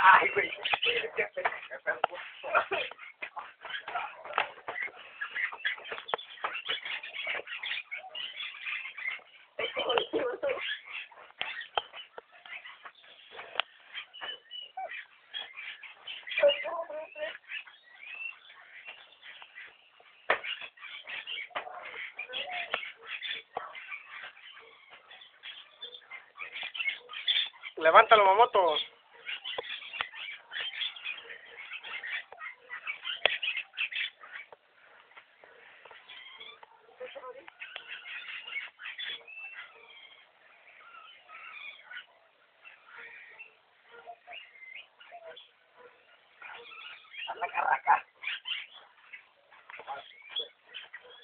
I agree. Levántalo, mamoto.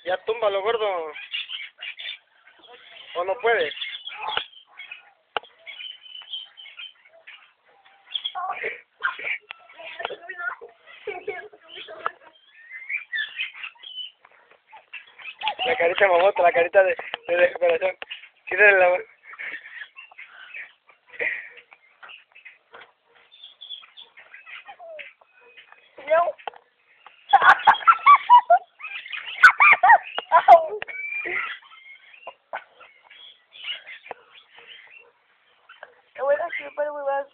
Ya túmbalo, gordo. ¿O no puedes? La carita de mamoto, la carita de, de desesperación. Quítale la... No.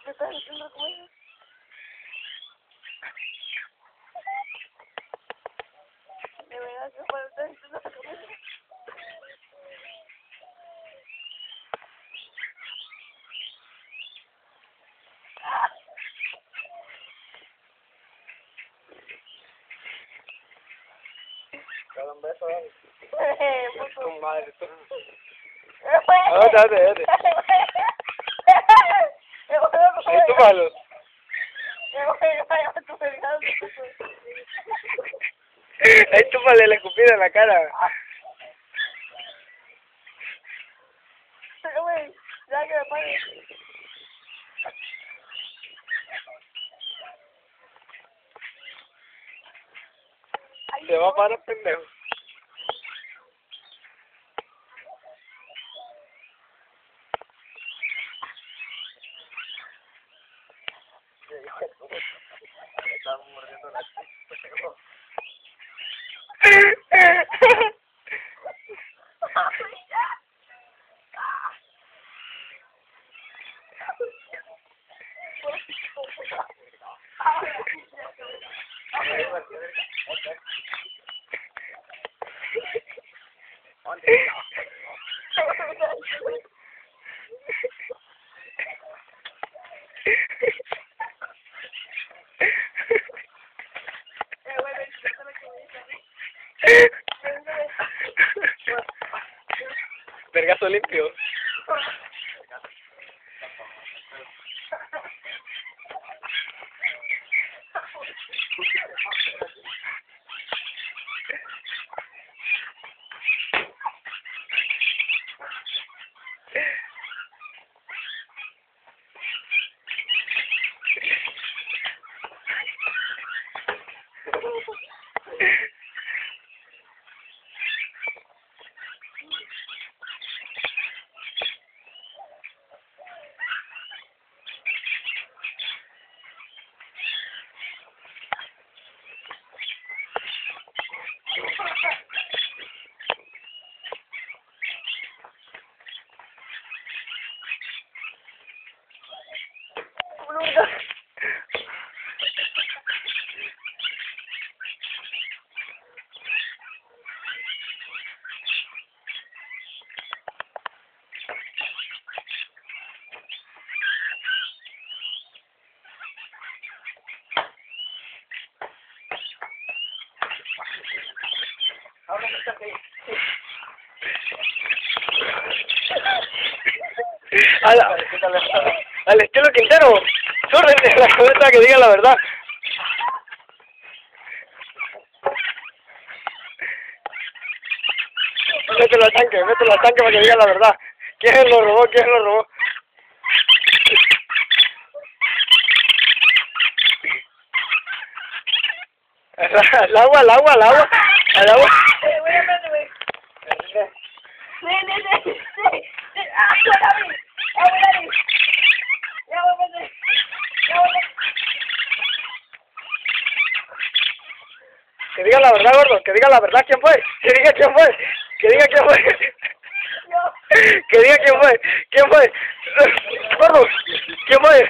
Están haciendo Cada un beso, dale. Es tu madre, tú. Espérate, espérate, Ahí túmbalo. Ahí túmbale la escupida en la cara. Ya que me pague. Se va a parar, pendejo. On the Vergazo limpio. A la, al estilo Quintero, córrete la cabeza que diga la verdad. Mételo al tanque, mételo al tanque para que diga la verdad. ¿Quién lo robó? ¿Quién lo robó? al agua, al agua, al agua, al agua. Diga la verdad, gordo. Que diga la verdad quién fue. Que diga quién fue. Que diga quién fue. Que diga quién fue. ¿Quién fue? Gordo. ¿Quién fue?